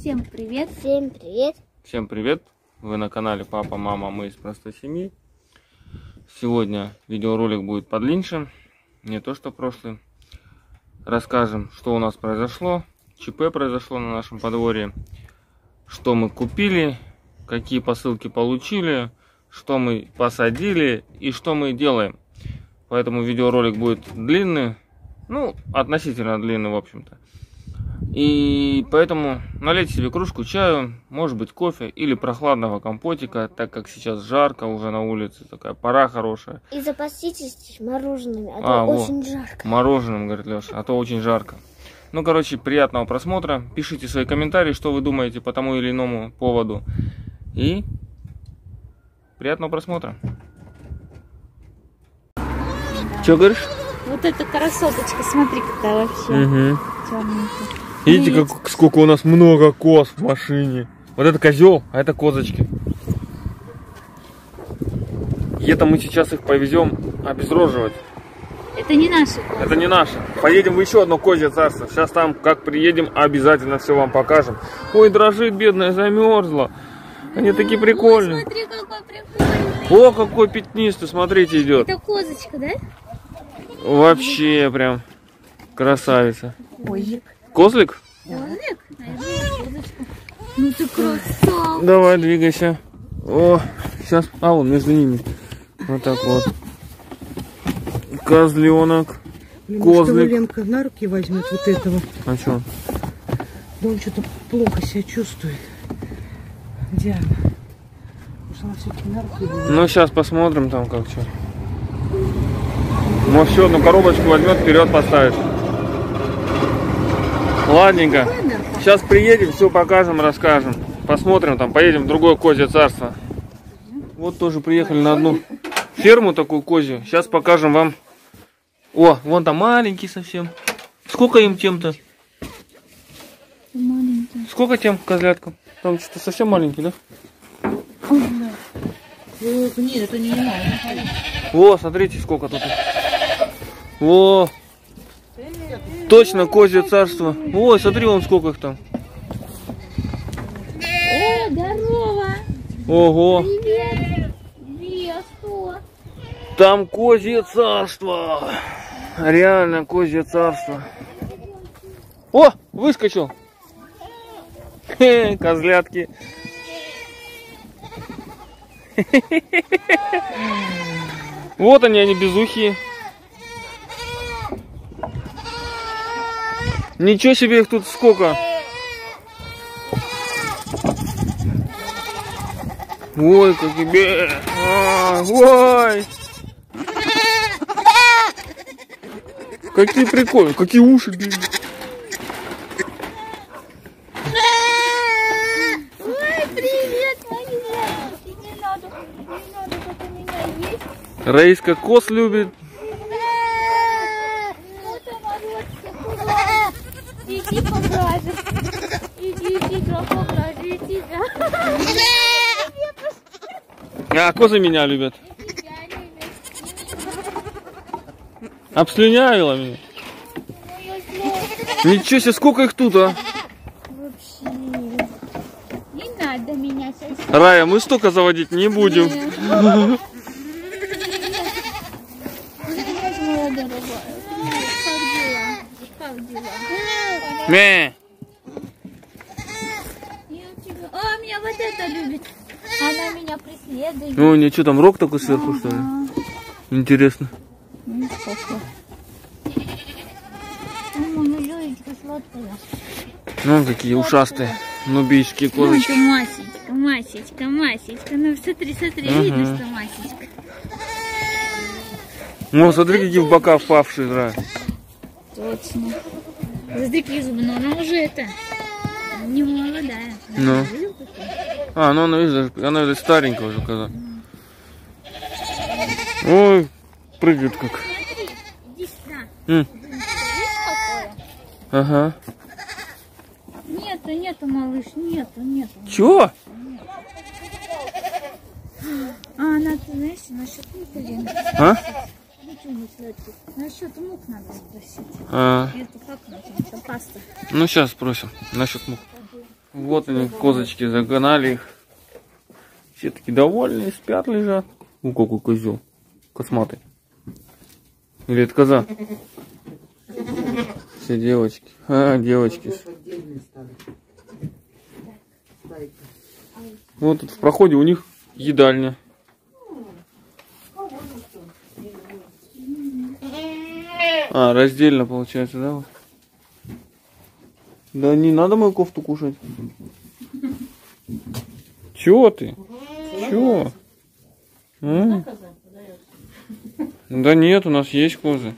Всем привет. Всем привет. Всем привет! Вы на канале Папа, Мама, мы из простой семьи. Сегодня видеоролик будет подлиннее, не то что прошлый. Расскажем, что у нас произошло, ЧП произошло на нашем подворье, что мы купили, какие посылки получили, что мы посадили и что мы делаем. Поэтому видеоролик будет длинный, ну, относительно длинный, в общем-то. И поэтому налейте себе кружку чаю, может быть кофе или прохладного компотика, так как сейчас жарко уже на улице, такая пора хорошая. И запаситесь мороженым, а, А, то во. очень жарко. Мороженым, говорит Леша, а то очень жарко. Ну, короче, приятного просмотра. Пишите свои комментарии, что вы думаете по тому или иному поводу. И приятного просмотра. Че говоришь? Вот эта красоточка, смотри, какая вообще Угу. темненькая. Видите, как, сколько у нас много коз в машине. Вот это козел, а это козочки. Это мы сейчас их повезем обезроживать. Это не наши козы. Это не наше. Поедем в еще одно козье царство. Сейчас там, как приедем, обязательно все вам покажем. Ой, дрожит, бедная, замерзла. Они такие прикольные. Смотри, какой прикольный. О, какой пятнистый, смотрите, идет. Это козочка, да? Вообще прям красавица. Ой, Козлик? козлик? Ну ты красавчик. Давай, двигайся. О, сейчас, а вон между ними. Вот так вот. Козленок. Блин, Козлик. Ленка на руки возьмет вот этого. А что? Да он что-то плохо себя чувствует. Диана. Может, она все-таки на руки его возьмет? Ну, сейчас посмотрим там как что. Может, еще одну коробочку возьмет, вперед поставит. Ладненько. Сейчас приедем, все покажем, расскажем. Посмотрим там, поедем в другое козье царство. Вот тоже приехали на одну ферму такую козью. Сейчас покажем вам. О, вон там маленький совсем. Сколько им тем-то? Сколько тем козляткам? Там что-то совсем маленький, да? Нет, это не. О, смотрите, сколько тут. О, точно козье царство. Ой, смотри, вон сколько их там. О, здорово. Ого, Привет. Там козье царство. Реально козье царство. О, выскочил. Хе, козлятки. Вот они, они безухие. Ничего себе их тут сколько. Ой, как тебе. А, ой. Какие прикольные, какие уши длинные. Ой, привет, мои зайчики. Не надо, не надо, как у меня есть. Раиска коз любит. Вот она, вот, Иди поглажу. Иди, иди, поглажу тебя. А козы меня любят. Обслюнявила меня. Ничего себе, сколько их тут, а? Вообще. Не надо меня сейчас. Рая, мы столько заводить не будем. дорогая. Как дела? Как дела? Ме. Я тебя... А, меня вот это любит. Она меня Ну, ничего, там рог такой сверху, что ли? Интересно. ну, ну. Ну, какие ушастые, нубийские Ну, это козочки. Масечка, Масечка, Масечка. Ну, смотри, смотри, Ага. видно, что Масечка. Ну, смотри, какие в бока впавшие, Рая. Точно. Смотри, какие зубы, но она уже это... Не молодая. Ну. А, ну она, видишь, даже- она даже старенькая уже коза. Ой, прыгает как. Иди сюда. Ага. Нету, нету, малыш, нету, нету. Чего? А, она, ты знаешь, насчет мук один. А? Насчет мук надо спросить. а? Это как это паста. Ну, сейчас спросим насчет мук. Вот они, козочки, загнали их. Все такие довольные, спят, лежат. Ну, какой козел. Косматый. Или это коза? Все девочки. А, девочки. Вот тут в проходе у них едальня. А, раздельно получается, да? Да не надо мою кофту кушать. Чего ты? Чего? А? Да нет, у нас есть козы.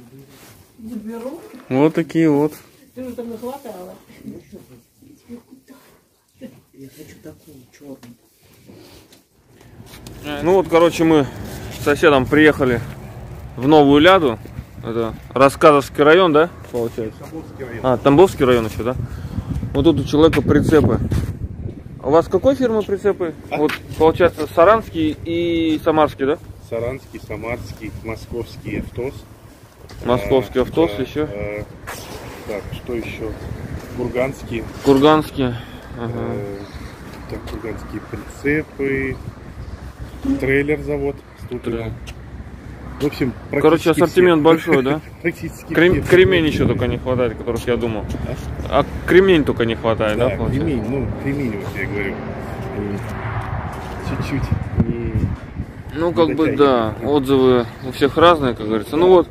Вот такие вот. Я хочу такую черную. Ну вот, короче, мы с соседом приехали в Новую Ляду. Это Рассказовский район, да, получается? А, Тамбовский район еще, да? Вот тут у человека прицепы. У вас какой фирмы прицепы? Вот, получается, Саранский и Самарский, да? Саранский, Самарский, Московский автос. Московский А, автос да, еще. э, так, что еще? Курганский. Курганский. Ага. э, так, курганские прицепы. Трейлер завод. Стутина. В общем, Короче, ассортимент все. большой, да? Практически Крем- все. кремень еще только не хватает, которых я думал. А кремень только не хватает, да, Да, кремень, ну, кремень, вот я говорю. М, Чуть-чуть. Ну, как бы, да, отзывы у всех разные, как говорится. Ну вот,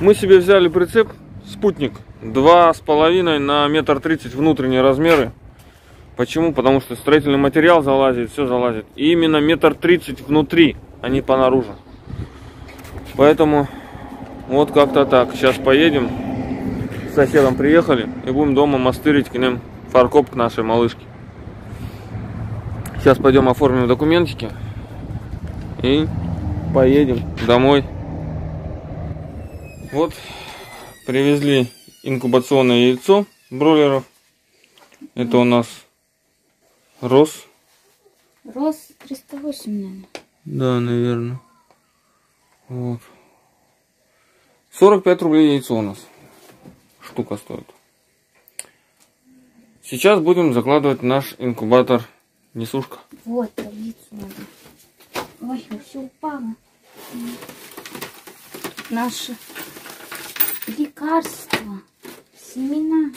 мы себе взяли прицеп спутник два с половиной на метр тридцать внутренние размеры. Почему? Потому что строительный материал залазит, все залазит. И именно метр тридцать внутри, а не по наружу. Поэтому вот как-то так. Сейчас поедем. С соседом приехали и будем дома мастырить к ним фаркоп к нашей малышке. Сейчас пойдем оформим документики и поедем домой. Вот привезли инкубационное яйцо бройлеров. Это у нас Рос. Рос 308, наверное. Да, наверное. Вот. 45 рублей яйцо у нас. Штука стоит. Сейчас будем закладывать наш инкубатор несушка. Вот, таблицу надо. Ой, все упало. Наши лекарства, семена.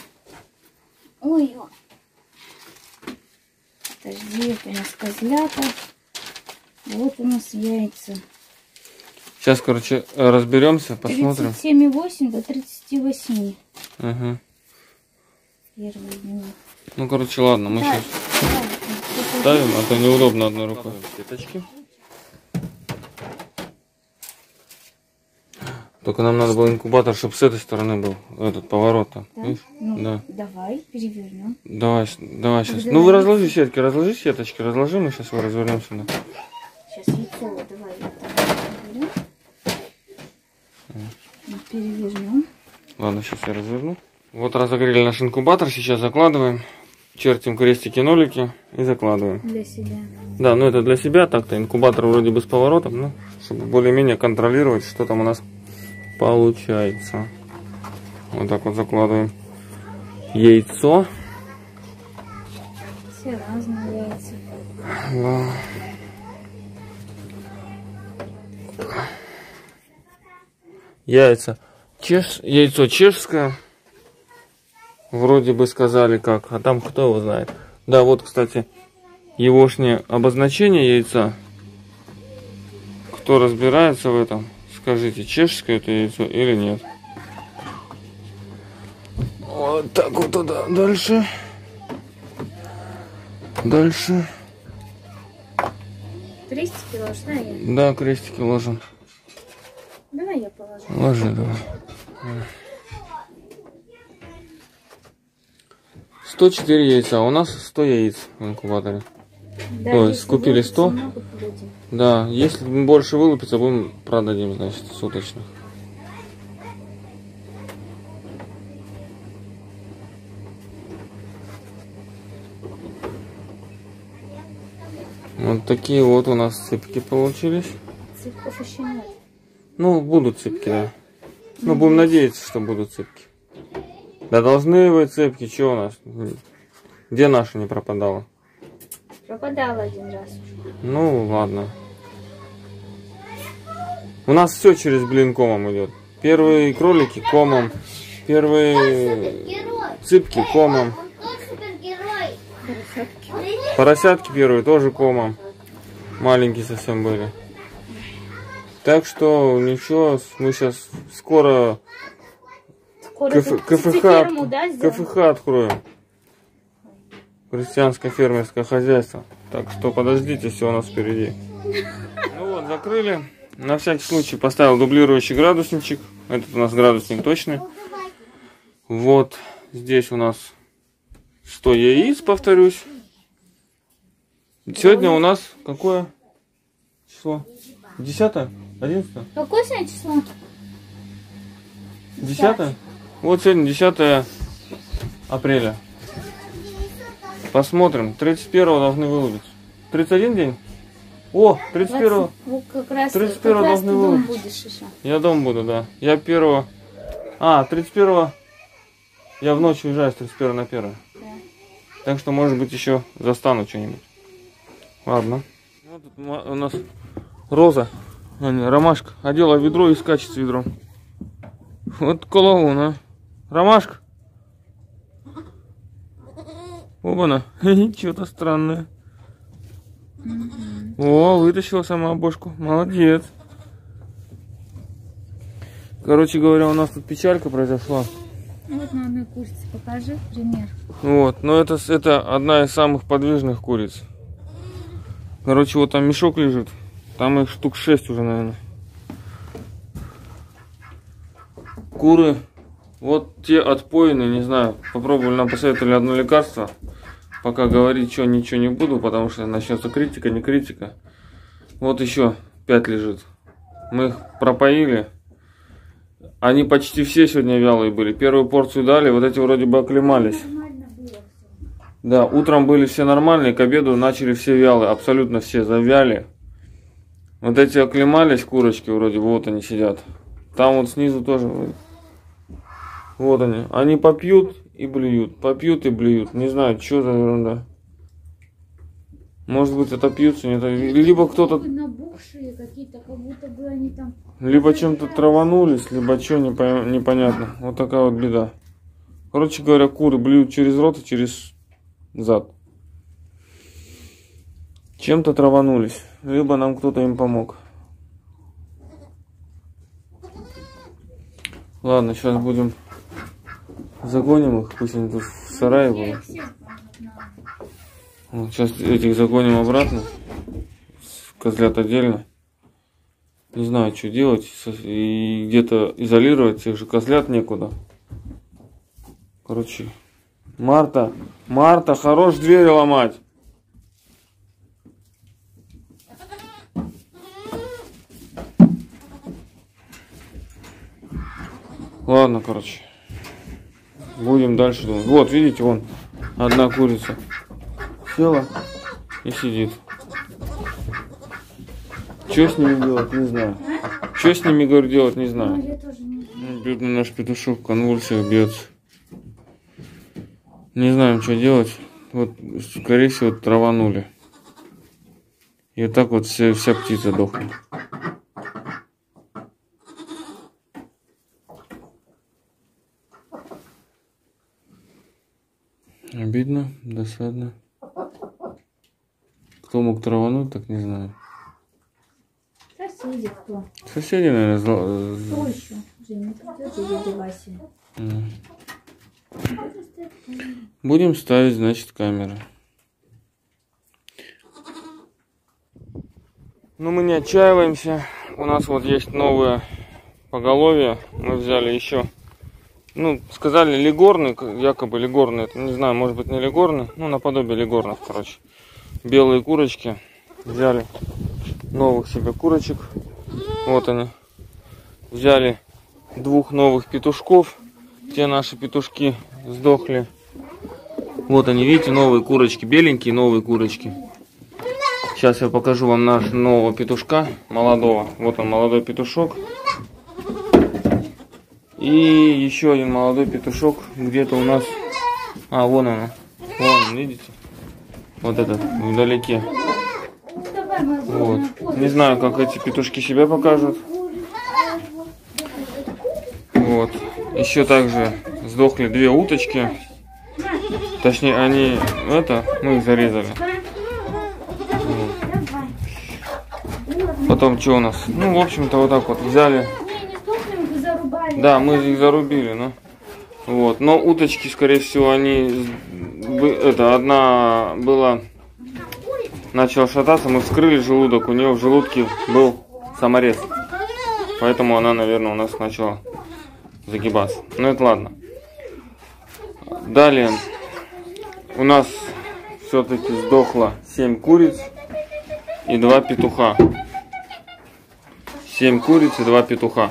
Ой, ой. Подожди, это у нас козлята. Вот у нас яйца. Сейчас, короче, разберемся, посмотрим. 37,8 до 38. Ага. Первые дни. Ну, короче, ладно, мы Да, сейчас да, ставим, а то неудобно одной рукой. Сеточки. Только нам надо был инкубатор, чтобы с этой стороны был, этот поворот там. Да? видишь? Ну, Да. Давай перевернем. Давай, давай сейчас. Ну вы разложи сетки, разложи сеточки, разложи, мы сейчас его развернем сюда. Сейчас яйцо давай перевернем. Вот Перевернем. Ладно, сейчас я разверну. Вот разогрели наш инкубатор, сейчас закладываем. Чертим крестики, нолики и закладываем. Для себя. Да, ну это для себя, так-то инкубатор вроде бы с поворотом, ну, чтобы более-менее контролировать, что там у нас получается. Вот так вот закладываем яйцо. Все разные яйца. Да. Яйца. Чеш... Яйцо чешское. Вроде бы сказали как, а там кто его знает. Да, вот, кстати, егошнее обозначение яйца. Кто разбирается в этом, скажите, чешское это яйцо или нет. Вот так вот туда. Дальше. Дальше. Крестики должна я? Да, крестики ложим. Давай я положу. Ложи давай. 104 яйца, а у нас 100 яиц в инкубаторе. Да, Ой, если скупили вылупится, 100? много продадим. Да, если больше вылупится, будем продадим, значит, суточных. Вот такие вот у нас цепки получились. Цветков еще нет. Ну, будут цепки, да. Ну, будем надеяться, что будут цепки. Да должны быть цепки, что у нас? Где наша не пропадала? Пропадала один раз. Ну, ладно. У нас все через блин комом идет. Первые кролики комом. Первые цыпки комом. Поросятки первые тоже комом. Маленькие совсем были. Так что ничего, мы сейчас скоро Скоро КФ- КФХ, птицеферму, да? КФХ откроем. Крестьянское фермерское хозяйство. Так что подождите, все у нас впереди. Ну вот, закрыли. На всякий случай поставил дублирующий градусничек. Этот у нас градусник точный. Вот здесь у нас 100 яиц, повторюсь. Сегодня у нас какое число? Десятое? Одиннадцатое? Какое сегодня число? Десятое? Вот сегодня 10 апреля. Посмотрим. 31 должны выловить. 31 день? О, 31 Вот как раз, 31 как раз должны ты выловить. будешь еще. Я дом буду, да. Я 1 А, 31 Я в ночь уезжаю с 31 на 1 Так что, может быть, еще застану что-нибудь. Ладно. Вот тут ма- у нас роза, а не, ромашка. Одела ведро и скачет с ведром. Вот клоун, а. Ромашка. Оба-на. Что-то странное. О, вытащила сама бошку. Молодец. Короче говоря, у нас тут печалька произошла. Вот на одной курице покажи пример. Вот, но это, это одна из самых подвижных куриц. Короче, вот там мешок лежит. Там их штук 6 уже, наверное. Куры, вот те отпоенные, не знаю, попробовали, нам посоветовали одно лекарство. Пока говорить что, ничего не буду, потому что начнется критика, не критика. Вот еще 5 лежит. Мы их пропоили. Они почти все сегодня вялые были. Первую порцию дали, вот эти вроде бы оклемались. Да, утром были все нормальные, к обеду начали все вялые, абсолютно все завяли. Вот эти оклемались курочки вроде, вот они сидят. Там вот снизу тоже. Вот они. Они попьют и блюют, попьют и блюют. Не знаю, что за ерунда. Может быть, это пьются, не это. Либо кто-то, либо чем-то траванулись, либо что, непонятно. Вот такая вот беда. Короче говоря, куры блюют через рот и через зад. Чем-то траванулись, либо нам кто-то им помог. Ладно, сейчас будем загоним их, пусть они тут в сарае будут. Сейчас этих загоним обратно. Козлят отдельно. Не знаю, что делать. И где-то изолировать тех же козлят некуда. Короче. Марта, Марта, хорош двери ломать. Ладно, короче. Будем дальше думать. Вот, видите, вон одна курица села и сидит. Что с ними делать, не знаю. Что с ними, говорю, делать, не знаю. Ну, Бедный наш петушок в конвульсиях бьется. Не знаем, что делать. Вот, скорее всего, траванули. И вот так вот вся, вся птица дохнет. Обидно, досадно. Кто мог травануть, так не знаю. Соседи кто? Соседи, наверное, зла- Кто еще? Женя. Будем ставить, значит, камеры. Ну, мы не отчаиваемся. У нас вот есть новое поголовье. Мы взяли еще. Ну, сказали легорный, якобы легорный. Это не знаю, может быть не легорный. Ну, наподобие легорных, короче. Белые курочки. Взяли новых себе курочек. Вот они. Взяли двух новых петушков. Те наши петушки сдохли. Вот они, видите, новые курочки, беленькие новые курочки. Сейчас я покажу вам нашего нового петушка, молодого. Вот он, молодой петушок. И еще один молодой петушок где-то у нас. А, вон он. Вон, видите? Вот этот, вдалеке. Вот. Не знаю, как эти петушки себя покажут. Вот. Еще также сдохли две уточки. Точнее, они, это, мы их зарезали. Вот. Потом что у нас? Ну, в общем-то, вот так вот взяли. Да, мы их зарубили, но. Вот. Но уточки, скорее всего, они... Это, одна была... Начала шататься, мы вскрыли желудок, у нее в желудке был саморез. Поэтому она, наверное, у нас начала загибаться. Ну, это ладно. Далее. У нас все-таки сдохло 7 куриц и 2 петуха. 7 куриц и 2 петуха.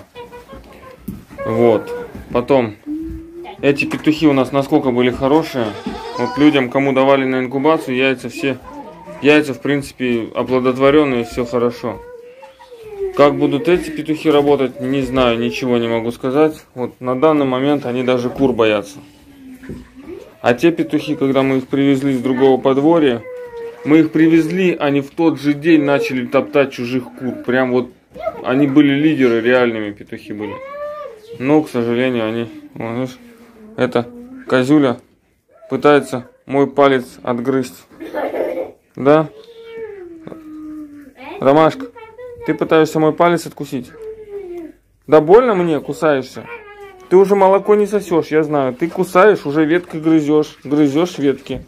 Вот. Потом, эти петухи у нас насколько были хорошие. Вот людям, кому давали на инкубацию, яйца все, яйца в принципе оплодотворенные, все хорошо. Как будут эти петухи работать, не знаю, ничего не могу сказать. Вот на данный момент они даже кур боятся. А те петухи, когда мы их привезли с другого подворья, мы их привезли, они в тот же день начали топтать чужих кур. Прям вот они были лидеры, реальными петухи были. Но, к сожалению, они, вон, видишь, это козюля пытается мой палец отгрызть. Да? Ромашка, ты пытаешься мой палец откусить? Да больно мне, кусаешься? Ты уже молоко не сосешь, я знаю. Ты кусаешь, уже веткой грызешь. Грызешь ветки.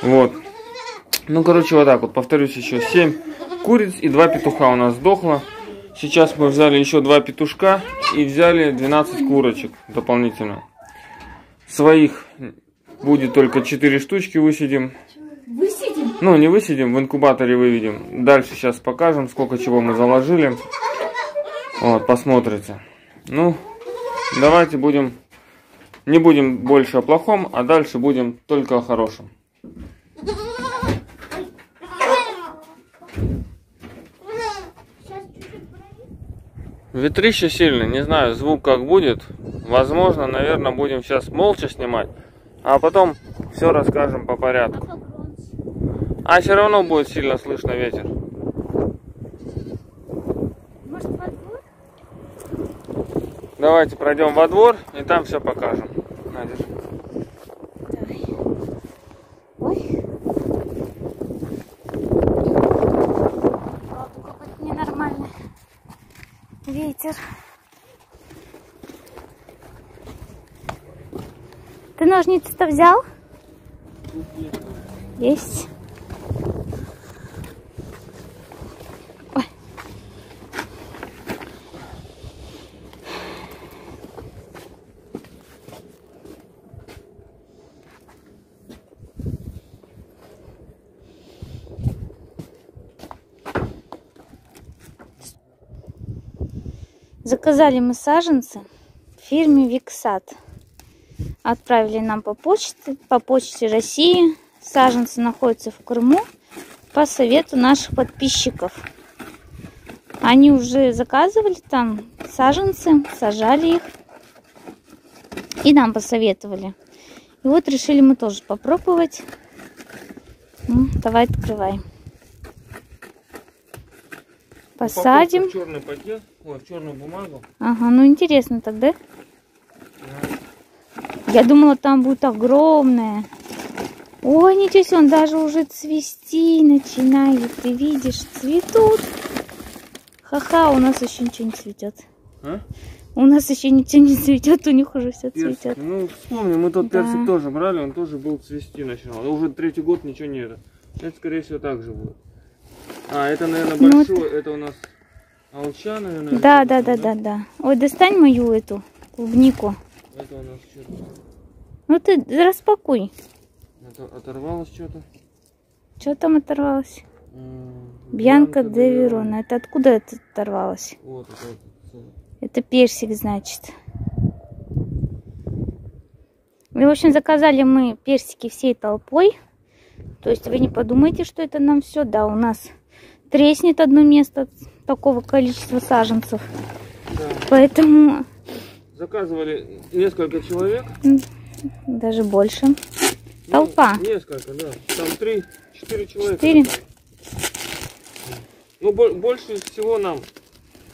Вот. Ну, короче, вот так вот. Повторюсь еще. 7 куриц и 2 петуха у нас сдохло. Сейчас мы взяли еще 2 петушка и взяли 12 курочек дополнительно. Своих будет только 4 штучки высидим. Высидим. Ну, не высидим, в инкубаторе выведем. Дальше сейчас покажем, сколько чего мы заложили. Вот, посмотрите. Ну, давайте будем... Не будем больше о плохом, а дальше будем только о хорошем. Ветрище сильно, не знаю, звук как будет. Возможно, наверное, будем сейчас молча снимать, а потом все расскажем по порядку. А все равно будет сильно слышно ветер. Давайте пройдем во двор и там все покажем. Надя. Ветер. Ты ножницы-то взял? Есть. Заказали мы саженцы в фирме Виксат. Отправили нам по почте, по почте России. Саженцы находятся в Крыму по совету наших подписчиков. Они уже заказывали там саженцы, сажали их и нам посоветовали. И вот решили мы тоже попробовать. Ну, давай открывай. Посадим. В черный пакет, ой, в черную бумагу. Ага, ну интересно тогда. Я думала, там будет огромное. Ой, ничего себе, он даже уже цвести начинает. Ты видишь, цветут. Ха-ха, у нас еще ничего не цветет. А? У нас еще ничего не цветет, у них уже все Персик. цветет. Ну, вспомни, мы тот Да. персик тоже брали, он тоже был цвести начинал. Уже третий год ничего нет. Это, скорее всего, так же будет. А, это, наверное, Ну, большой, это у нас алча, наверное. Да, да, да, да, да. Ой, достань мою эту клубнику. Это у нас что-то, Ну ты распакуй. это оторвалось что-то. Что там оторвалось? Бьянка де Верона. Это откуда это оторвалось? Вот это вот. Это персик, значит. И, в общем, заказали мы персики всей толпой. То есть вы не подумайте, что это нам все. Да, у нас треснет одно место такого количества саженцев. Да. Поэтому Заказывали несколько человек. даже больше. Толпа. Ну, несколько, да. Там три, четыре человека. Четыре? Ну, бо- больше всего нам.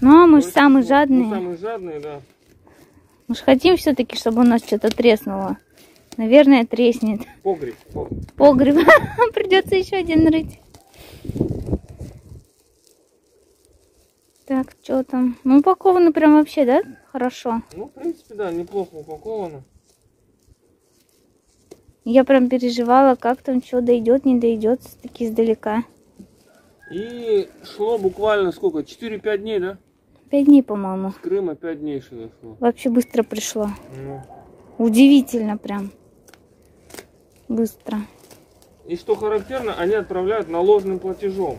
Ну, а мы же самые всего- жадные. Мы самые жадные, да. Мы же хотим все-таки, чтобы у нас что-то треснуло. Наверное, треснет. Погреб. погреб. Погреб. Придется еще один рыть. Так, что там? Ну, упакованы прям вообще, да? Хорошо. Ну, в принципе, да, неплохо упаковано. Я прям переживала, как там что дойдет, не дойдет, таки издалека. И шло буквально сколько? 4-5 дней, да? Пять дней, по-моему. С Крыма 5 дней шло. Вообще быстро пришло. Ну. Удивительно прям. Быстро. И что характерно, они отправляют наложенным платежом.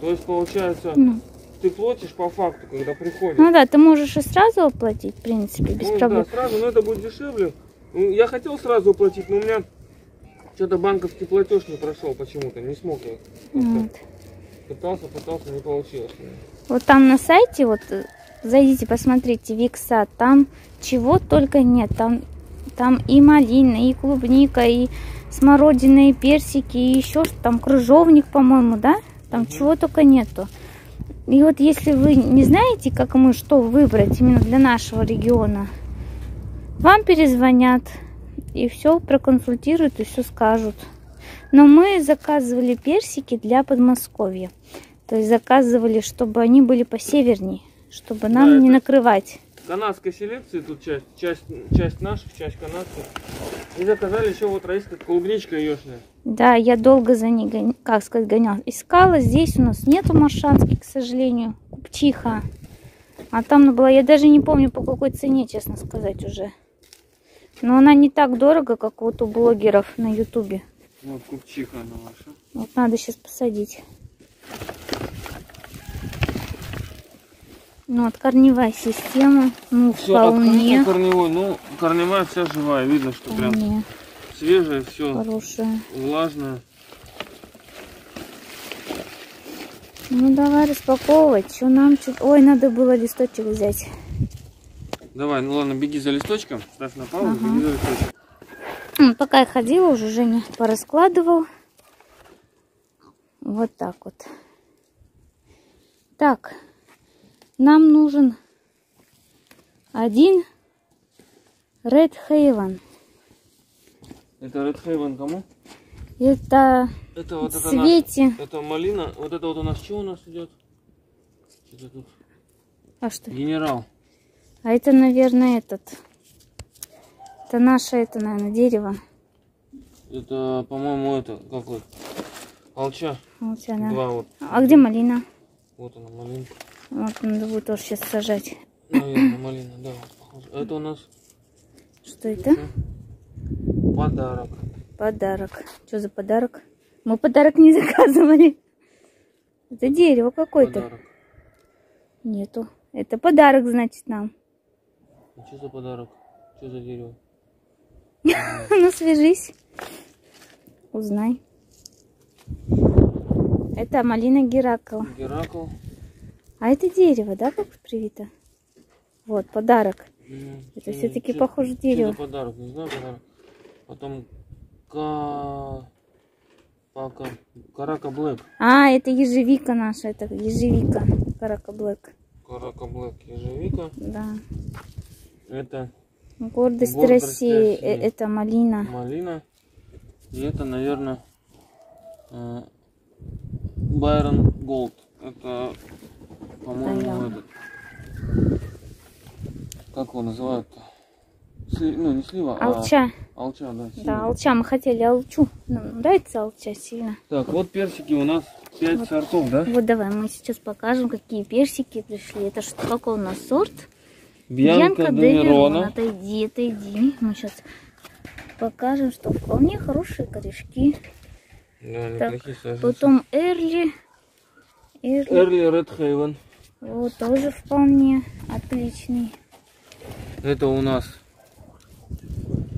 То есть, получается, Ну, ты платишь по факту, когда приходишь. ну да, ты можешь и сразу оплатить, в принципе, без Ну, проблем. да, сразу, но это будет дешевле. Ну, я хотел сразу оплатить, но у меня что-то банковский платеж не прошел почему-то, не смог я. Вот. Пытался, пытался, не получилось. Вот там на сайте, вот э, зайдите, посмотрите, Викса, там чего только нет. Там, там и малина, и клубника, и смородина, и персики, и еще что там, крыжовник, по-моему, да? Там чего только нету. И вот если вы не знаете, как мы что выбрать именно для нашего региона, вам перезвонят и все проконсультируют и все скажут. Но мы заказывали персики для Подмосковья. То есть заказывали, чтобы они были посевернее, чтобы нам Да, не накрывать. Канадской селекции тут часть, часть, часть наших, часть канадских. И заказали еще вот раиска клубничка ешная. Да, я долго за ней, как сказать, гоняла. Искала, здесь у нас нету маршанской, к сожалению, купчиха. А там она была, я даже не помню по какой цене, честно сказать, уже. Но она не так дорого, как вот у блогеров на ютубе. Вот купчиха она ваша. Вот надо сейчас посадить. Ну, вот корневая система, ну, Все, вполне, корневой. Ну, корневая вся живая. Видно, что прям вполне свежее все, хорошая. влажное. Ну, давай распаковывать, что нам чуть... Ой, надо было листочек взять. Давай, ну ладно, беги за листочком. Ставь на паузу, Ага. беги за листочком. М, Пока я ходила, уже Женя пораскладывал. Вот так вот. Так, нам нужен один Red Haven. Это Red Haven кому? Это Это вот в это наш-. Это малина. Вот это вот у нас что у нас идет? Что-то тут. А что? Генерал. А это, наверное, этот. Это наше, это, наверное, дерево. Это, по-моему, это какой? Алча. Вот она. Два вот. А где малина? Вот она, малинка. Вот надо будет тоже сейчас сажать. Наверное, малина, да, вот похоже. А Это у нас Что это? Подарок. Подарок. Что за подарок? Мы подарок не заказывали. Это дерево какое-то. Нету. Это подарок, значит, нам. А что за подарок? Что за дерево? Ну, свяжись. Узнай. Это малина Геракл. Геракл. А это дерево, да, как привито? Вот, подарок. М, Это все-таки похоже дерево. подарок? Не знаю подарок. Потом ка... Пака... Карака Блэк. А, это ежевика наша, это ежевика. Карака Блэк. Карака Блэк ежевика. Да. Это Гордость, Гордость России. России. э, Это малина. малина. И это, наверное, Байрон Голд. Это, по-моему, этот... Как его называют-то? Сли- Ну, не слива, Алча. а алча, да. Да, сильно. алча. Мы хотели алчу. Нам нравится алча сильно. Так, вот персики у нас 5 сортов, да? Вот давай мы сейчас покажем, какие персики пришли. Это что, какой у нас сорт? Бьянка де де Верон. Верона. Отойди, отойди. Мы сейчас покажем, что вполне хорошие корешки. Да, Так. Потом Эрли. Эрли. Эрли Ред Хейвен. Вот тоже вполне отличный Это у нас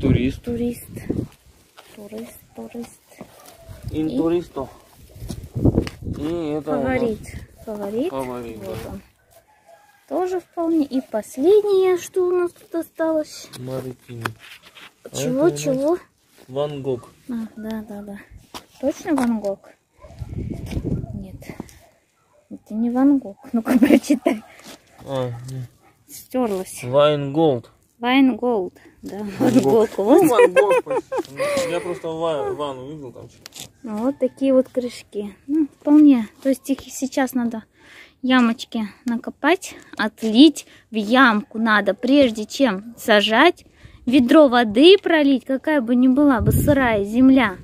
турист. турист. Турист, турист. Интуристо. И это у нас Фаворит. Фаворит. фаворит. Вот да. он. Тоже вполне. И последнее, что у нас тут осталось. Маритини. А Чего, нас чего? Ван Гог. А, да, да, да. Точно Ван Гог? Нет. Это не Ван Гог. Ну-ка прочитай. А, Стерлась. Вайн Голд. Вайн Голд. Да, Ван Гог. Вот. Ван Гог. Я просто Ван увидел там. Ну, Вот такие вот крышки. Ну, вполне. То есть их сейчас надо ямочки накопать, отлить в ямку надо, прежде чем сажать. Ведро воды пролить, какая бы ни была бы сырая земля.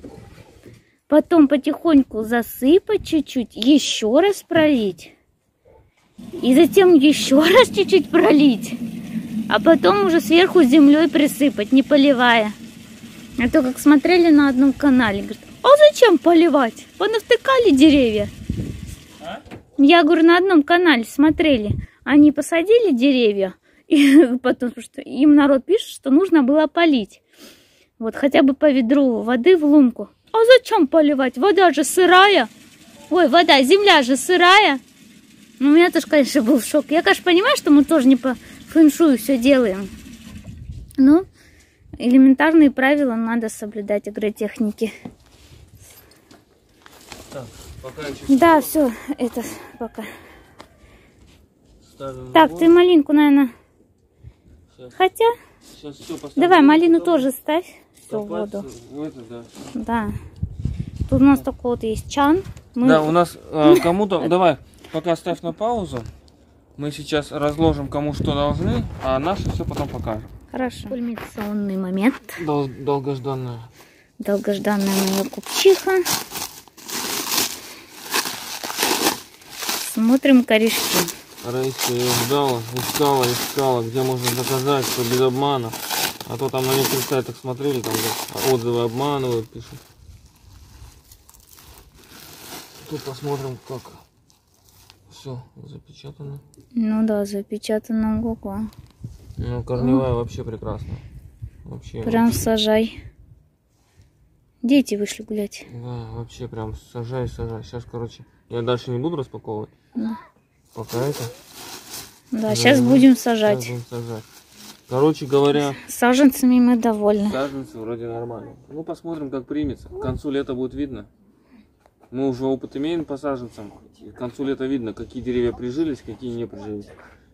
Потом потихоньку засыпать чуть-чуть, еще раз пролить. И затем еще раз чуть-чуть пролить. А потом уже сверху землей присыпать, не поливая. А то как смотрели на одном канале, говорят, а зачем поливать? Понавтыкали деревья. Я говорю, на одном канале смотрели. Они посадили деревья, и потом, что им народ пишет, что нужно было полить. Вот хотя бы по ведру воды в лунку. А зачем поливать? Вода же сырая. Ой, вода, земля же сырая. Ну, у меня тоже, конечно, был шок. Я, конечно, понимаю, что мы тоже не по фэншую все делаем. Ну, элементарные правила надо соблюдать агротехники. Так, пока еще Да, все, это пока. ставим. Так, его. ты малинку, наверное. Сейчас, Хотя, сейчас все поставим. давай малину Потом тоже ставь всё в копать воду. В это, да. Да. Тут у нас такой вот есть чан. Мы- Да, у нас э, кому-то... Давай, пока ставь на паузу. Мы сейчас разложим, кому что должны, а наши все потом покажем. Хорошо. Кульминационный момент. Дол- долгожданная. Долгожданная моя купчиха. Смотрим корешки. Раиса ее ждала, искала, искала, где можно заказать, что без обмана. А то там на некоторых сайтах смотрели, там да, отзывы обманывают, пишут. Тут посмотрим, как все запечатано. Ну да, запечатано ого Ну, корневая вообще прекрасно. Вообще, Прям вообще, сажай. Дети вышли гулять. да, вообще прям сажай, сажай. Сейчас, короче, я дальше не буду распаковывать. Да. Пока это. Да, сейчас будем сажать. Сейчас будем сажать. Короче говоря, Саженцами мы довольны. Саженцы вроде нормально. Ну, посмотрим, как примется. К концу лета будет видно. Мы уже опыт имеем по саженцам. К концу лета видно, какие деревья прижились, какие не прижились.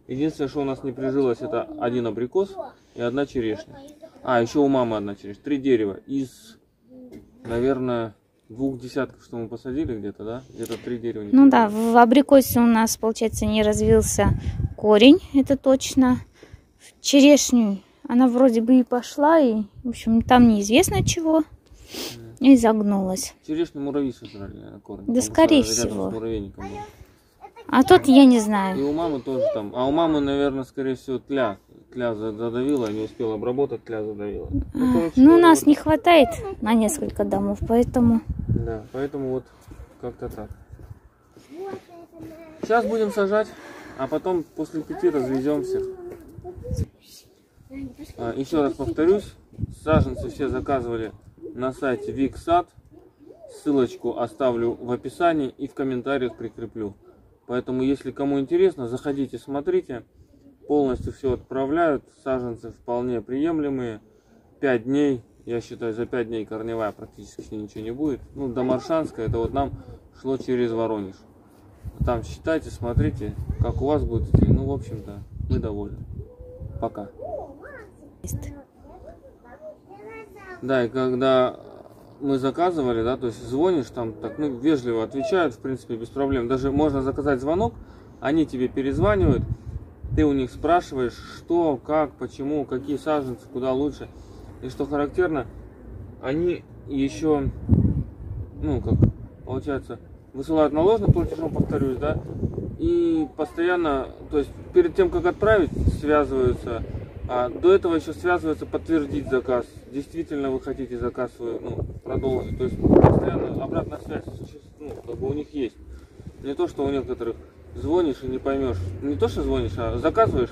Единственное, что у нас не прижилось, это один абрикос и одна черешня. А, еще у мамы одна черешня. Три дерева из, наверное, двух десятков, что мы посадили где-то, да? Где-то три дерева. Ну да, в абрикосе у нас, получается, не развился корень, это точно. В черешню она вроде бы и пошла, и, в общем, там неизвестно чего. И загнулась. Черешню муравьи сожрали, корни. Да, скорее всего. А тут я не И знаю. у мамы тоже там. А у мамы, наверное, скорее всего, тля. Тля за- задавила, не успела обработать, тля задавила. Ну, короче, Ну, у нас вот- не хватает на несколько домов, поэтому... Да, поэтому вот как-то так. Сейчас будем сажать, а потом после пяти развеземся. А, еще раз повторюсь, саженцы все заказывали на сайте Виксад. Ссылочку оставлю в описании и в комментариях прикреплю. Поэтому, если кому интересно, заходите, смотрите. Полностью все отправляют. Саженцы вполне приемлемые. 5 дней, я считаю, за 5 дней корневая практически ничего не будет. Ну, до Маршанска, это вот нам шло через Воронеж. Там считайте, смотрите, как у вас будет. Ну, в общем-то, мы довольны. Пока. Да, и когда мы заказывали, да, то есть звонишь там, так, ну, вежливо отвечают, в принципе, без проблем. Даже можно заказать звонок, они тебе перезванивают, ты у них спрашиваешь, что, как, почему, какие саженцы, куда лучше. И что характерно, они еще, ну, как, получается, высылают наложным платежом, повторюсь, да, и постоянно, то есть перед тем, как отправить, связываются, а до этого еще связываются подтвердить заказ. Действительно вы хотите заказ свой ну, продолжить. То есть постоянно обратная связь ну, как бы у них есть. Не то, что у некоторых звонишь и не поймешь. Не то, что звонишь, а заказываешь,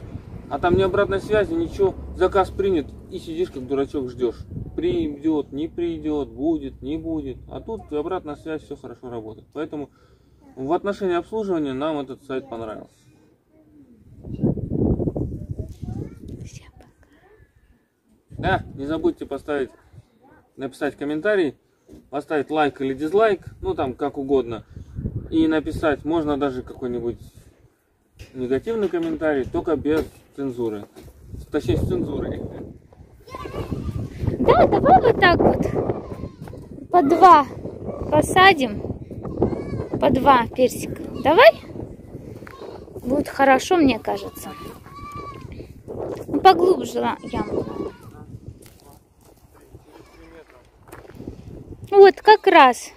а там ни обратной связи, ничего. Заказ принят и сидишь как дурачок ждешь. Придет, не придет, будет, не будет. А тут обратная связь, все хорошо работает. Поэтому в отношении обслуживания нам этот сайт понравился. Да, не забудьте поставить написать комментарий, поставить лайк или дизлайк, ну там как угодно. И написать, можно даже какой-нибудь негативный комментарий, только без цензуры. Точнее, с цензурой. Да, давай вот так вот. По два посадим. По два персика. Давай? Будет хорошо, мне кажется. Ну, поглубже ла- яму. надо. Вот, как раз.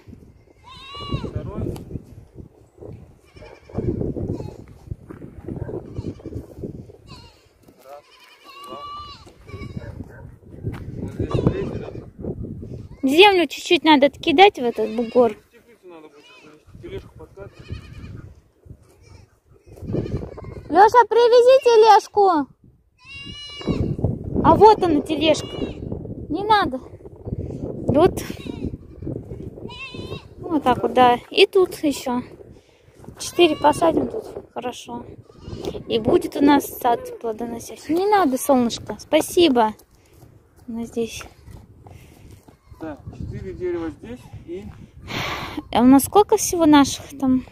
Землю чуть-чуть надо откидать в этот бугор. Леша, привези тележку. А вот она тележка. Не надо. Вот. Вот так вот, да. И тут еще. Четыре посадим тут. Хорошо. И будет у нас сад плодоносящий. Не надо, солнышко. Спасибо. Она здесь. Так, четыре дерева здесь и А у нас сколько всего наших там?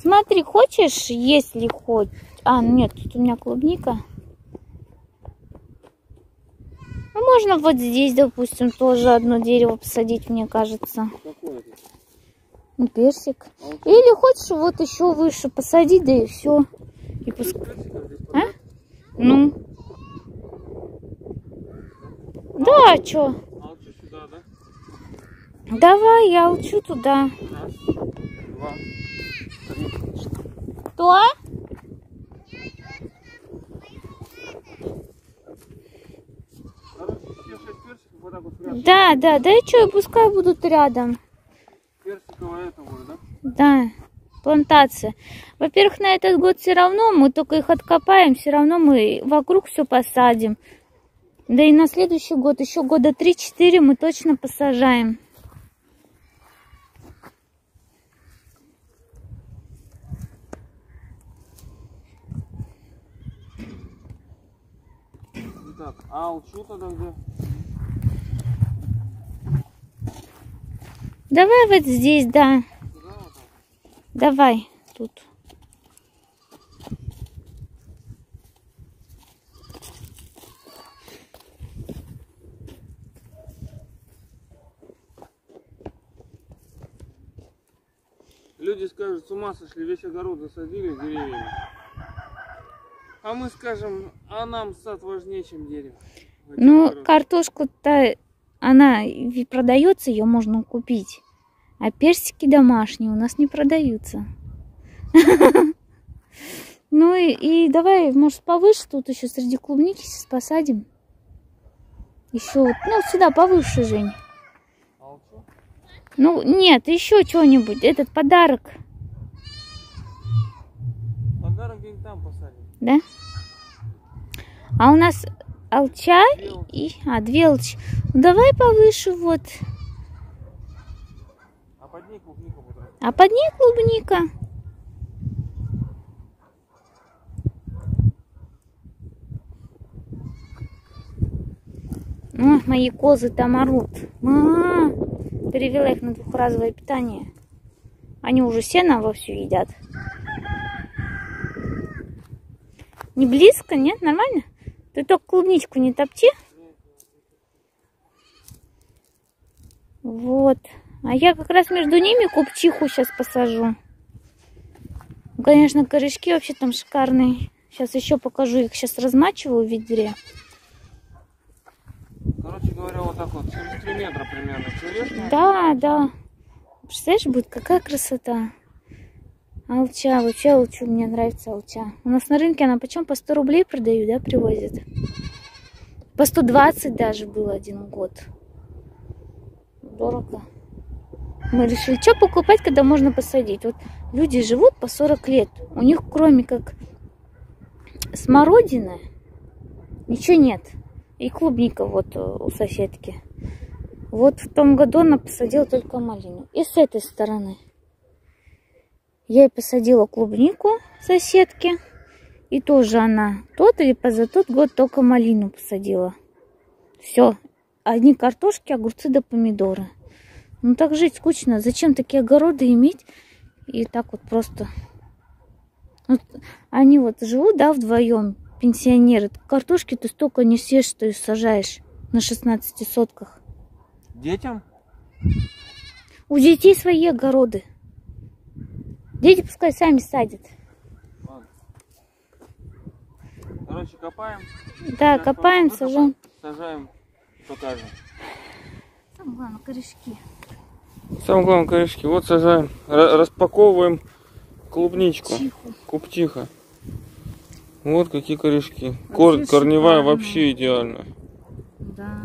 Смотри, хочешь, если хоть... А, нет, тут у меня клубника. Ну, можно вот здесь, допустим, тоже одно дерево посадить, мне кажется. Ну, Персик. Или хочешь вот еще выше посадить, да и все. И здесь А? Ну. Да, а чё? А? Давай, я учу туда. Раз, два, три. Что? Короче, все шесть персиков вот так вот. Да, да, да и что, пускай будут рядом. Персиковое это будет, да? Да, плантация. Во-первых, на этот год все равно мы только их откопаем, все равно мы вокруг все посадим. Да и на следующий год, еще года 3-4 мы точно посажаем. Итак, а учу тогда где? Давай вот здесь, да. Давай тут. Люди скажут, с ума сошли, весь огород засадили деревьями. А мы скажем, а нам сад важнее, чем дерево. Ну, картошку-то, она продается, ее можно купить. А персики домашние у нас не продаются. Ну и, и давай, может, повыше тут еще среди клубники сейчас посадим. Еще вот, ну, сюда повыше, Жень. Ну, нет, еще что-нибудь. Этот подарок, Подарок где-нибудь там посадим. да? А у нас алча и... А, две алчи. Ну, давай повыше вот. А под ней клубника. А под ней клубника. О, мои козы там орут. А, перевела их на двухразовое питание. Они уже сено вовсю едят. Не близко, нет? Нормально? Ты только клубничку не топчи. Вот. А я как раз между ними купчиху сейчас посажу. Конечно, корешки вообще там шикарные. Сейчас еще покажу. Их сейчас размачиваю в ведре. Короче говоря, вот так вот, через 3 метра примерно черешня. Да, да. Представляешь, будет какая красота. Алча, вообще алчу, мне нравится алча. У нас на рынке она почем по 100 рублей продают, да, привозят? По 120 даже был один год. Дорого. Мы решили, что покупать, когда можно посадить. Вот люди живут по 40 лет. У них кроме как смородины ничего нет. И клубника вот у соседки. Вот в том году она посадила только малину. И с этой стороны. Я ей посадила клубнику соседке. И тоже она тот или поза тот год только малину посадила. Все. Одни картошки, огурцы да помидоры. Ну так жить скучно. Зачем такие огороды иметь? И так вот просто. Вот они вот живут, да, вдвоем, пенсионеры. Картошки ты столько не съешь, что и сажаешь на 16 сотках. Детям? У детей свои огороды. Дети пускай сами садят. Короче, копаем. Да, Сейчас копаем, сажаем. Сажаем, покажем. Самое главное, корешки. Самое главное, корешки. Вот сажаем. Ра- распаковываем клубничку. Чиху. Куптиха. Вот какие корешки. Кор- корневая вообще идеально. Да.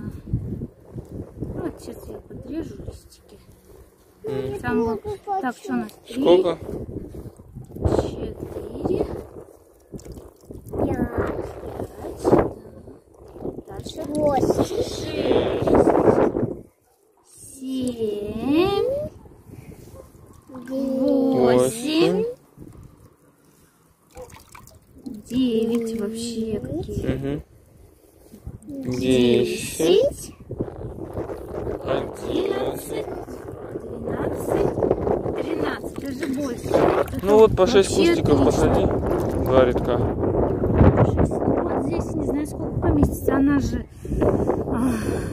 Вот сейчас я подрежу листики. Главное- Так, что у нас? Три, Сколько? Четыре. Пять. да. Дальше. Восемь. Семь. Восемь. Девять вообще какие. Десять. Даже больше. Ну вот по шесть Вообще кустиков отлично. посади. Два редка. Вот здесь не знаю сколько поместится. Она же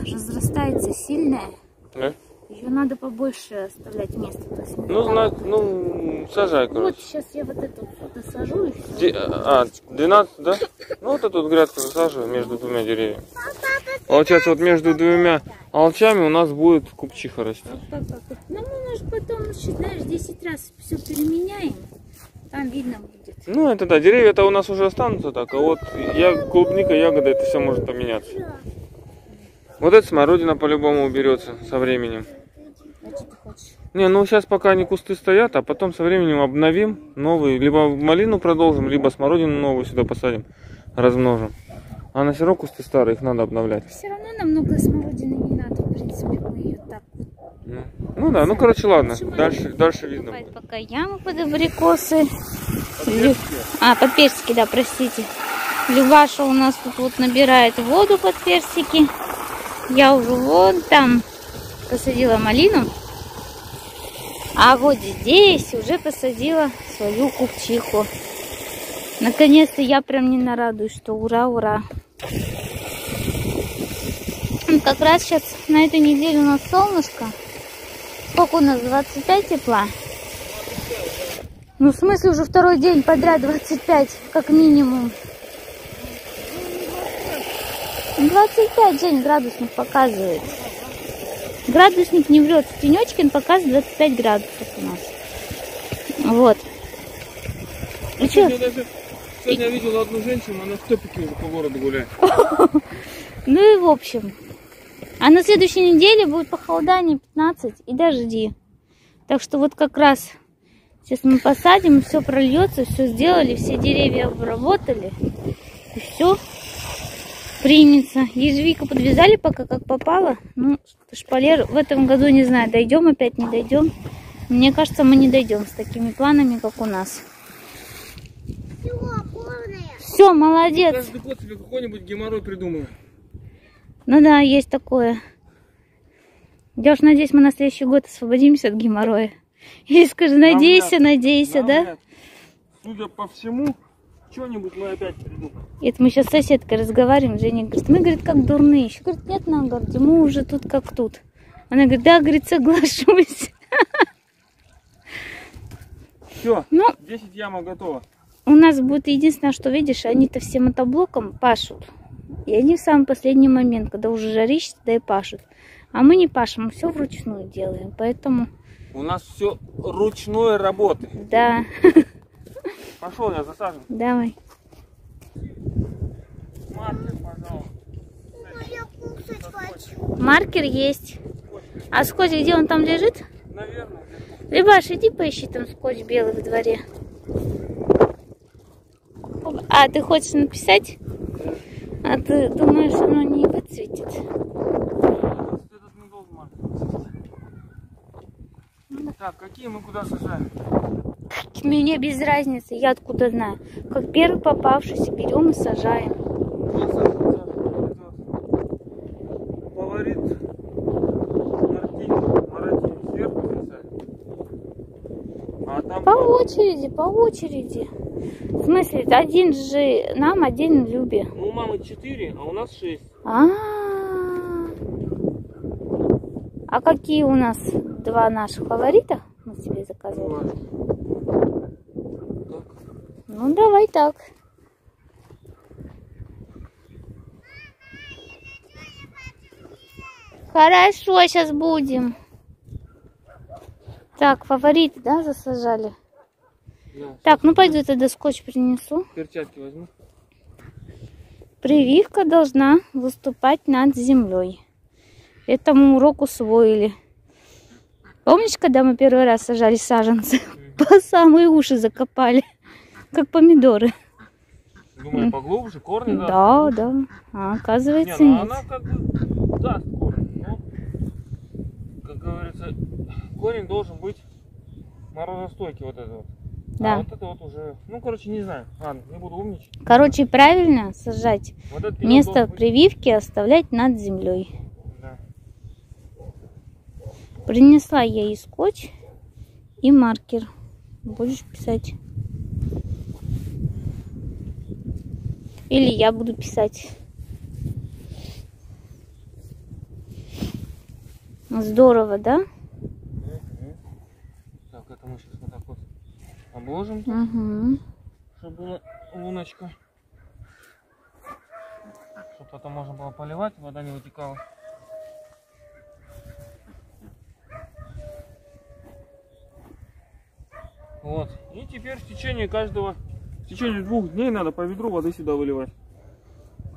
разрастается сильная. Да? Ее надо побольше оставлять места. То есть, Ну, зна- ну, сажай, вот короче. сейчас я вот эту вот досажу и все. Де- а, 12, да? Ну, вот эту вот грядку засаживаю между двумя деревьями. Получается, вот между двумя алчами у нас будет купчиха расти. Вот вот. Ну, мы, может, потом, знаешь, 10 раз все переменяем. Там видно будет. Ну, это да, деревья-то у нас уже останутся так, а вот я, клубника, ягода, это все может поменяться. Вот эта смородина по-любому уберется со временем. А что ты хочешь? Не, ну сейчас пока они кусты стоят, а потом со временем обновим новые. Либо малину продолжим, либо смородину новую сюда посадим, размножим. А на все равно кусты старые, их надо обновлять. Все равно нам много смородины не надо, в принципе, мы ее так вот. Ну, ну да, ну короче, ладно, дальше, дальше видно. Копать пока яму под абрикосы. Лю- А, под персики, да, простите. Любаша у нас тут вот набирает воду под персики. Я уже вон там посадила малину. А вот здесь уже посадила свою купчиху. Наконец-то я прям не нарадуюсь, что ура, ура. Ну, Как раз сейчас на этой неделе у нас солнышко. Сколько у нас? 25 тепла? Ну, в смысле, уже второй день подряд 25, как минимум. 25 день градусник показывает. Градусник не врет. В тенечке показывает 25 градусов у нас. Вот. И чё? Я даже сегодня видел одну женщину, она в топике уже по городу гуляет. Ну и в общем. А на следующей неделе будет похолодание 15 и дожди. Так что вот как раз сейчас мы посадим, все прольется, все сделали, все деревья обработали. И все примется. Ежевика подвязали пока как попало. Ну, шпалер в этом году не знаю, дойдем опять, не дойдем. Мне кажется, мы не дойдем с такими планами, как у нас. Все, полная. Все, молодец. Каждый год себе какой-нибудь геморрой придумаю. Ну да, есть такое. Я уж надеюсь, мы на следующий год освободимся от геморроя. И скажи, надейся, Нам надейся, Нам, да? блядь, Судя по всему, что-нибудь мы опять придумаем. Это мы сейчас с соседкой разговариваем, Женя говорит, мы, говорит, как дурные. Еще говорит, нет, на городе, мы уже тут как тут. Она говорит, да, говорит, соглашусь. Все, Ну, 10 ямок готово. у нас будет единственное, что видишь, они-то все мотоблоком пашут. И они в самый последний момент, когда уже жарище, да и пашут. А мы не пашем, мы все вручную делаем. Поэтому, У нас все ручной работы. да, Пошел, я засаживаю. давай. Маркер, пожалуйста. Я кушать хочу. Маркер есть. А скотч, где он там лежит? Наверное. Рыбаш, иди поищи там скотч белый в дворе. А, ты хочешь написать? А ты думаешь, оно не выцветит? Так, какие мы куда сажаем? Мне без разницы, я откуда знаю. Как первый попавшийся берем и сажаем. Фаворит а По очереди, по очереди. В смысле, один же нам, один Любе. Ну, у мамы четыре, а у нас шесть. А, -а, -а. а какие у нас два наших фаворита? Мы тебе заказали. Ну, давай так. Хорошо, сейчас будем. Так, фавориты, да, засажали? Да. Так, ну пойду тогда скотч принесу. Перчатки возьму. Прививка должна выступать над землей. Этому урок усвоили. Помнишь, когда мы первый раз сажали саженцы? По самые уши закопали, как помидоры. Думаю, поглубже, корни, да? Да, да. А Не, оказывается ну нет. она как бы даст корень, но, как говорится, корень должен быть морозостойкий вот этот вот. Да. А вот это вот уже, ну, короче, не знаю. Ладно, не буду умничать. Короче, правильно сажать. Вот Место прививки оставлять над землей. Принесла я и скотч, и маркер. Будешь писать. Или я буду писать. Здорово, да? Так, это мы сейчас вот так вот обложим, Угу. чтобы была луночка. Чтобы потом можно было поливать, вода не вытекала. Вот. И теперь в течение каждого, в течение двух дней надо по ведру воды сюда выливать.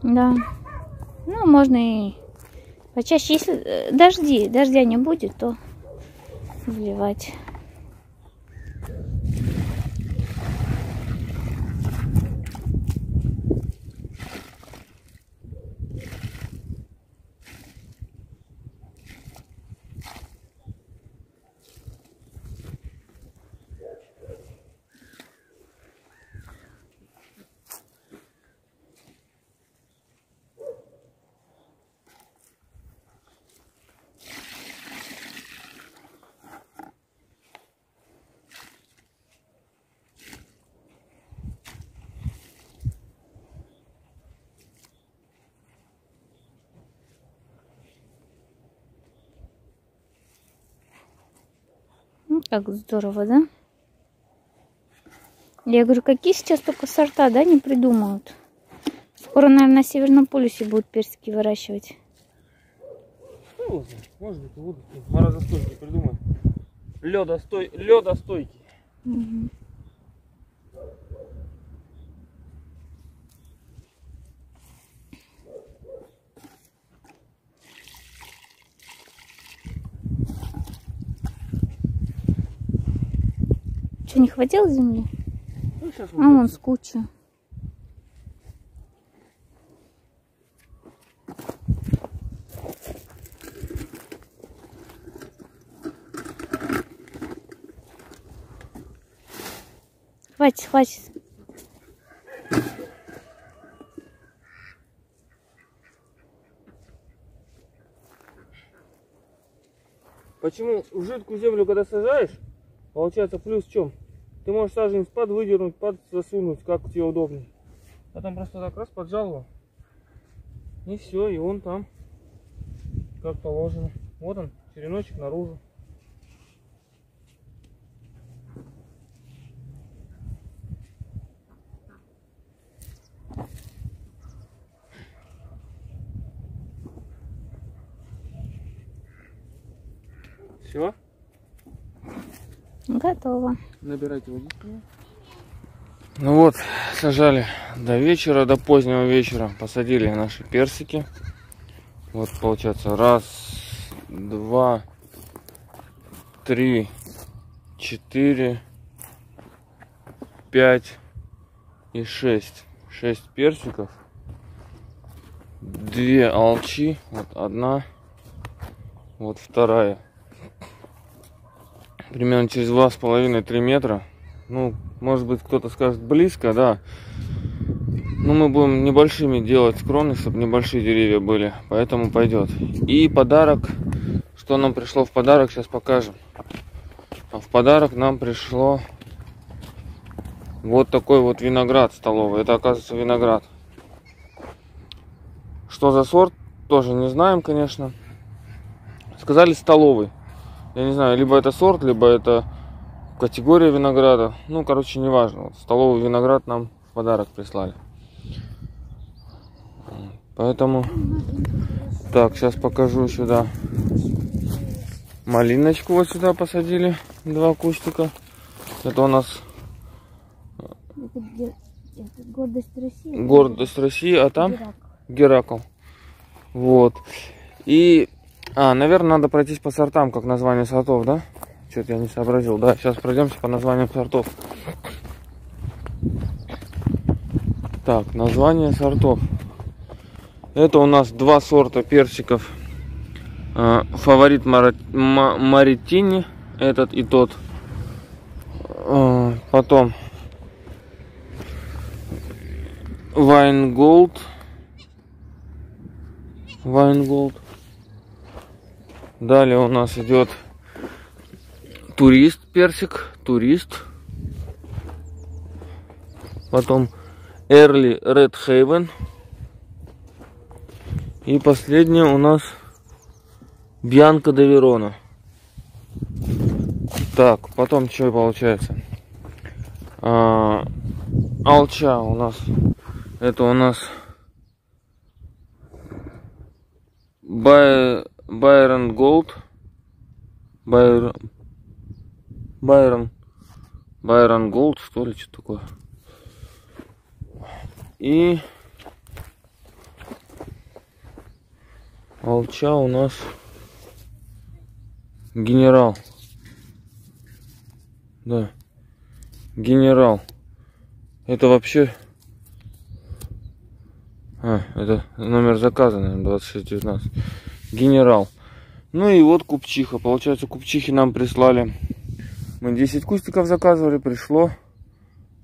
Да. Ну, можно и почаще, если э, дожди, дождя не будет, то вливать. Как здорово, да? Я говорю, какие сейчас только сорта, да, не придумают. Скоро, наверное, на Северном полюсе будут персики выращивать. Ну, может быть, будут. Морозостойкий придумаем. Ледостой... Ледостойкий. Мгм. Не хватило земли? Ну, сейчас А, вон с куча. Хватит, хватит. Почему в жидкую землю, когда сажаешь, получается плюс в чем? Ты можешь саженец под выдернуть, под засунуть, как тебе удобнее. Там просто так раз поджал его. И все, и он там, как положено. Вот он, череночек наружу. Все, Готово. набирайте водичку. Ну вот, сажали до вечера, до позднего вечера. Посадили наши персики. Вот получается раз, два, три, четыре, пять и шесть. Шесть персиков. Две алчи. Вот одна. Вот вторая. Примерно через два с половиной-три метра. Ну, может быть, кто-то скажет близко, да. Но мы будем небольшими делать кроны, чтобы небольшие деревья были. Поэтому пойдет. И подарок. Что нам пришло в подарок, сейчас покажем. А в подарок нам пришло Вот такой вот виноград столовый. Это оказывается виноград. Что за сорт, тоже не знаем, конечно. Сказали столовый. Я не знаю, либо это сорт, либо это категория винограда. Ну, короче, неважно. Вот столовый виноград нам в подарок прислали. Поэтому... Так, сейчас покажу сюда. Малиночку вот сюда посадили. Два кустика. Это у нас гордость России. гордость России, а там Ирак. Геракл. Вот. И, а, наверное, надо пройтись по сортам, как название сортов, да? Что-то я не сообразил. Да, сейчас пройдемся по названиям сортов. Так, название сортов. Это у нас два сорта персиков. А, Фаворит Маритини, этот и тот. А, Потом Vine Gold. Vine Gold. Далее у нас идет турист персик, турист. Потом Early Red Haven. И последнее у нас Бьянка де Верона. Так, потом что получается? А, Алыча у нас. Это у нас Бай, Byron Gold. Byron. Byron. Byron Gold, что ли, что такое. И Алча у нас генерал. Да. Генерал. Это вообще... А, это номер заказа, наверное, 2619. Генерал. Ну и вот купчиха. Получается, купчихи нам прислали. Мы 10 кустиков заказывали, пришло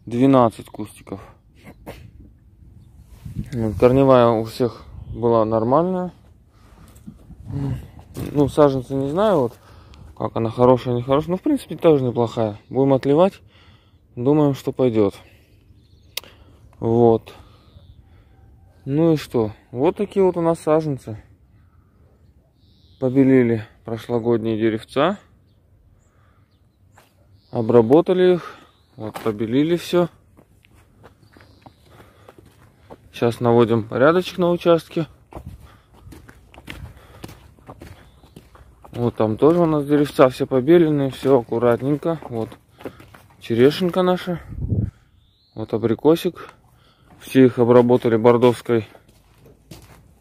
12 кустиков. Ну, Корневая у всех была нормальная. Ну, саженцы не знаю, вот как она хорошая, не хорошая. Но, в принципе, тоже неплохая. Будем отливать. Думаем, что пойдет. Вот. Ну и что? Вот такие вот у нас саженцы. Побелили прошлогодние деревца. Обработали их. Вот побелили все. Сейчас наводим порядочек на участке. Вот там тоже у нас деревца все побеленные, все аккуратненько. Вот черешенка наша. Вот абрикосик. Все их обработали бордовской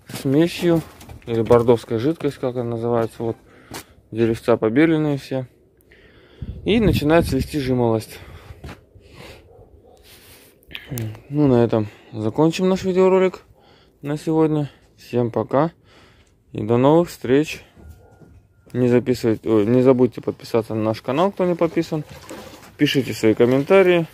смесью. Или бордовская жидкость, как она называется. Вот деревца побеленные все. И начинает цвести жимолость. Ну, на этом закончим наш видеоролик на сегодня. Всем пока. И до новых встреч. Не, записывайте, ой, не забудьте подписаться на наш канал, кто не подписан. Пишите свои комментарии.